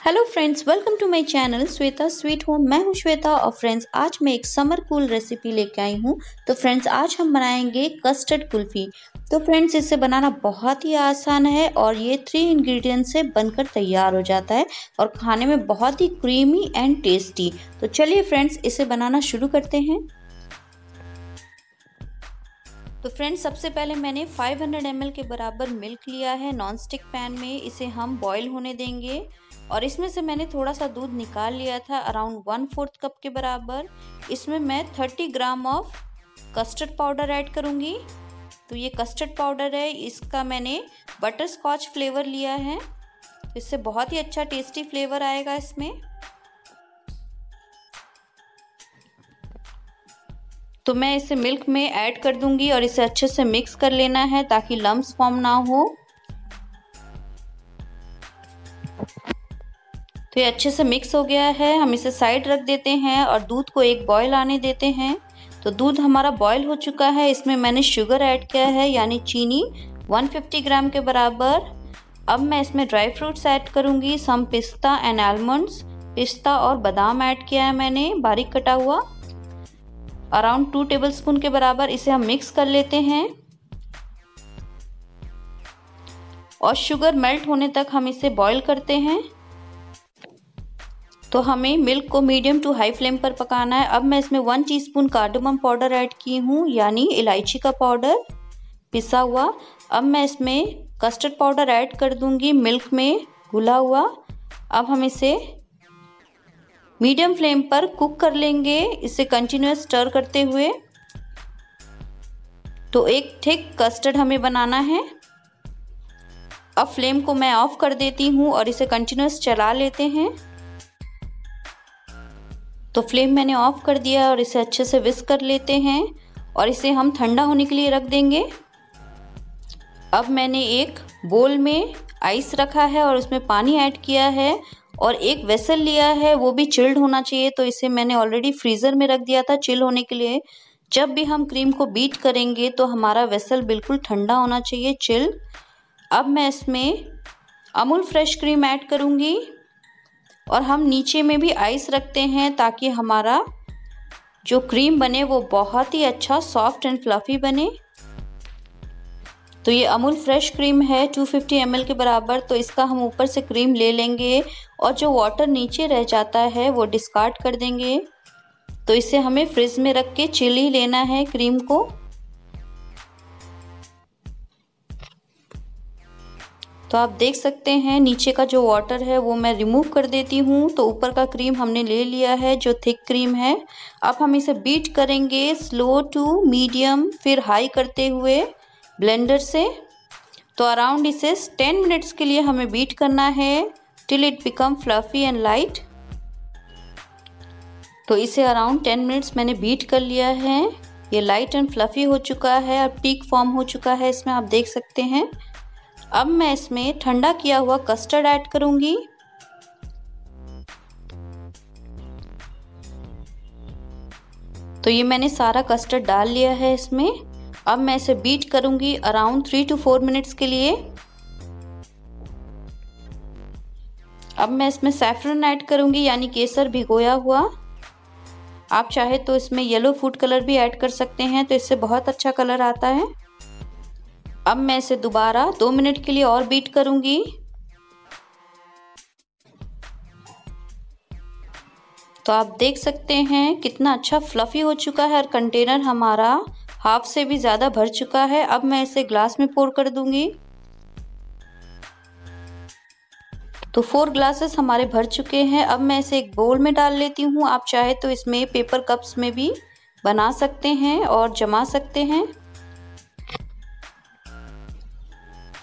Hello friends welcome to my channel Shweta sweet home मैं हूँ श्वेता और फ्रेंड्स आज मैं एक समर कूल रेसिपी लेके आई हूँ। तो फ्रेंड्स आज हम बनाएँगे कस्टर्ड कुल्फ़ी। तो फ्रेंड्स इसे बनाना बहुत ही आसान है और ये थ्री इंग्रेडिएंट से बनकर तैयार हो जाता है और खाने में बहुत ही क्रीमी एंड टेस्टी तो चलिए फ्रेंड्स इसे बनाना शुरू करते हैं। तो फ्रेंड्स सबसे पहले मैंने 500 ml के बराबर मिल्क लिया है नॉन स्टिक पैन में। इसे हम बॉईल होने देंगे। और इसमें से मैंने थोड़ा सा दूध निकाल लिया था अराउंड वन फोर्थ कप के बराबर। इसमें मैं 30 gram of custard powder add करूँगी। तो ये कस्टर्ड पाउडर है, इसका मैंने बटर स्कॉच फ्लेवर लिया है। इससे बहुत ही अच्छा टेस्टी फ्लेवर आएगा इसमें। तो मैं इसे मिल्क में ऐड कर दूँगी और इसे अच्छे से मिक्स कर लेना है ताकि लम्स फॉर्म ना हो। ये अच्छे से मिक्स हो गया है। हम इसे साइड रख देते हैं और दूध को एक बॉयल आने देते हैं। तो दूध हमारा बॉयल हो चुका है। इसमें मैंने शुगर ऐड किया है, यानी चीनी 150 ग्राम के बराबर। अब मैं इसमें ड्राई फ्रूट्स ऐड करूँगी। सम पिस्ता एंड आलमंड्स पिस्ता और बादाम ऐड किया है मैंने, बारीक कटा हुआ। अराउंड टू टेबल स्पून के बराबर इसे हम मिक्स कर लेते हैं। और शुगर मेल्ट होने तक हम इसे बॉईल करते हैं। तो हमें मिल्क को मीडियम टू हाई फ्लेम पर पकाना है। अब मैं इसमें one teaspoon cardamom powder add की हूँ, यानी इलायची का पाउडर पिसा हुआ। अब मैं इसमें कस्टर्ड पाउडर ऐड कर दूँगी मिल्क में घुला हुआ। अब हम इसे मीडियम फ्लेम पर कुक कर लेंगे। इसे कंटिन्यूस स्टर करते हुए। तो एक थिक कस्टर्ड हमें बनाना है। अब फ्लेम को मैं ऑफ़ कर देती हूँ और इसे कंटिन्यूस चला लेते हैं। तो फ्लेम मैंने ऑफ़ कर दिया और इसे अच्छे से विस्क कर लेते हैं और इसे हम ठंडा होने के लिए रख देंगे। अब मैंने एक बोल में आइस रखा है और उसमें पानी ऐड किया है और एक वेसल लिया है, वो भी चिल्ड होना चाहिए तो इसे मैंने ऑलरेडी फ्रीज़र में रख दिया था चिल होने के लिए। जब भी हम क्रीम को बीट करेंगे तो हमारा वेसल बिल्कुल ठंडा होना चाहिए चिल अब मैं इसमें अमूल फ्रेश क्रीम ऐड करूँगी। और हम नीचे में भी आइस रखते हैं ताकि हमारा जो क्रीम बने वो बहुत ही अच्छा सॉफ्ट एंड फ्लफ़ी बने। तो ये अमूल फ्रेश क्रीम है 250 फिफ्टी के बराबर तो इसका हम ऊपर से क्रीम ले लेंगे और जो वाटर नीचे रह जाता है वो डिस्कार्ड कर देंगे। तो इसे हमें फ्रिज में रख के चिल ही लेना है क्रीम को। तो आप देख सकते हैं, नीचे का जो वाटर है वो मैं रिमूव कर देती हूँ। तो ऊपर का क्रीम हमने ले लिया है, जो थिक क्रीम है। अब हम इसे बीट करेंगे स्लो टू मीडियम फिर हाई करते हुए ब्लेंडर से। तो अराउंड इसे 10 मिनट्स के लिए हमें बीट करना है till it become fluffy and light तो इसे अराउंड 10 मिनट्स मैंने बीट कर लिया है। ये लाइट एंड फ्लफ़ी हो चुका है और पीक फॉर्म हो चुका है, इसमें आप देख सकते हैं। अब मैं इसमें ठंडा किया हुआ कस्टर्ड ऐड करूँगी। तो ये मैंने सारा कस्टर्ड डाल लिया है इसमें। अब मैं इसे बीट करूँगी around three to four minutes के लिए। अब मैं इसमें सैफरन ऐड करूँगी, यानी केसर भिगोया हुआ। आप चाहे तो इसमें येलो फ़ूड कलर भी ऐड कर सकते हैं तो इससे बहुत अच्छा कलर आता है। अब मैं इसे दोबारा दो मिनट के लिए और बीट करूँगी। तो आप देख सकते हैं कितना अच्छा फ्लफ़ी हो चुका है और कंटेनर हमारा हाफ़ से भी ज़्यादा भर चुका है। अब मैं इसे ग्लास में पोर कर दूँगी। तो फोर ग्लासेस हमारे भर चुके हैं। अब मैं इसे एक बोल में डाल लेती हूँ। आप चाहे तो इसमें पेपर कप्स में भी बना सकते हैं और जमा सकते हैं।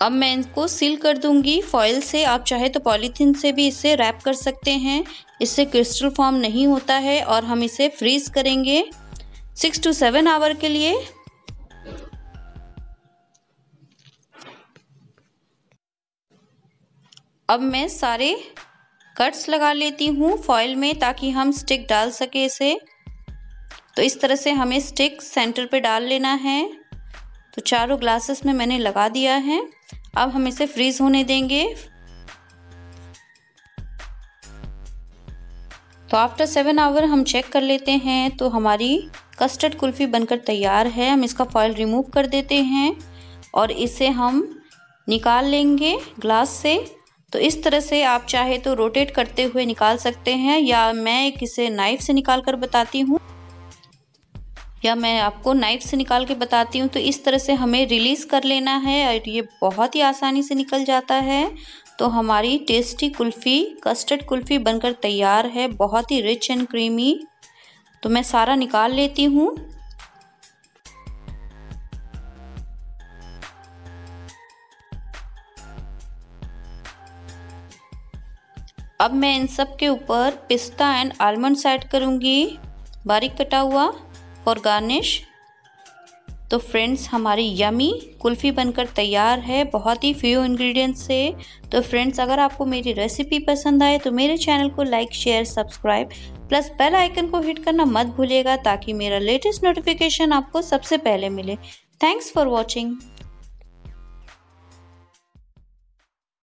अब मैं इनको सील कर दूँगी फॉइल से। आप चाहे तो पॉलीथीन से भी इसे रैप कर सकते हैं। इससे क्रिस्टल फॉर्म नहीं होता है और हम इसे फ्रीज करेंगे। सिक्स टू सेवन आवर के लिए। अब मैं सारे कट्स लगा लेती हूँ फॉइल में ताकि हम स्टिक डाल सके इसे। तो इस तरह से हमें स्टिक सेंटर पे डाल लेना है। तो चारों ग्लासेस में मैंने लगा दिया है। अब हम इसे फ्रीज़ होने देंगे। तो आफ्टर सेवन आवर हम चेक कर लेते हैं तो हमारी कस्टर्ड कुल्फ़ी बनकर तैयार है। हम इसका फॉइल रिमूव कर देते हैं और इसे हम निकाल लेंगे ग्लास से। तो इस तरह से आप चाहे तो रोटेट करते हुए निकाल सकते हैं, या मैं किसे नाइफ से निकाल कर बताती हूँ। या मैं आपको नाइफ से निकाल के बताती हूँ? तो इस तरह से हमें रिलीज़ कर लेना है और ये बहुत ही आसानी से निकल जाता है। तो हमारी टेस्टी कुल्फ़ी कस्टर्ड कुल्फ़ी बनकर तैयार है, बहुत ही रिच एंड क्रीमी तो मैं सारा निकाल लेती हूँ। अब मैं इन सब के ऊपर पिस्ता एंड आलमंड ऐड करूँगी। बारीक कटा हुआ। फॉर गार्निश तो फ्रेंड्स हमारी यमी कुल्फ़ी बनकर तैयार है, बहुत ही फ्यू इंग्रेडिएंट्स से। तो फ्रेंड्स अगर आपको मेरी रेसिपी पसंद आए तो मेरे चैनल को like share subscribe plus bell icon को हिट करना मत भूलिएगा, ताकि मेरा लेटेस्ट नोटिफिकेशन आपको सबसे पहले मिले। Thanks for watching